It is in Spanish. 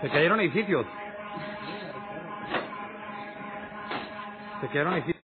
Se cayeron edificios. Se cayeron edificios.